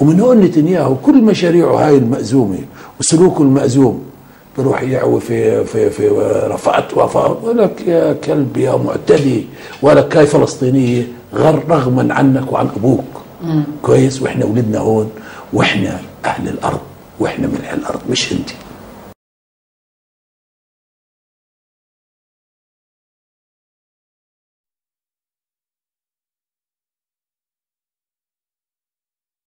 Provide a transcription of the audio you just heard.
ومن هون نتنياهو كل مشاريعه هاي المأزومة وسلوكه المأزوم بروح يعوي في في في رفعت وفاء ولك يا كلب يا معتدي ولك هاي فلسطينية غر رغما عنك وعن أبوك. كويس وإحنا ولدنا هون وإحنا أهل الأرض وإحنا ملح الأرض مش أنت.